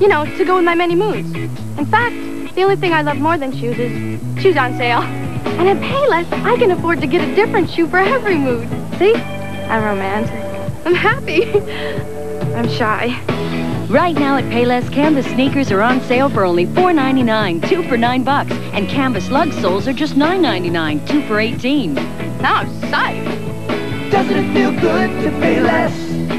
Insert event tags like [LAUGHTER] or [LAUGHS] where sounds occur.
You know, to go with my many moods. In fact, the only thing I love more than shoes is shoes on sale. And at Payless, I can afford to get a different shoe for every mood. See? I'm romantic. I'm happy. [LAUGHS] I'm shy. Right now at Payless, Canvas sneakers are on sale for only $4.99, two for nine bucks, and Canvas lug soles are just $9.99, two for 18. Now I'm psyched. Doesn't it feel good to pay less?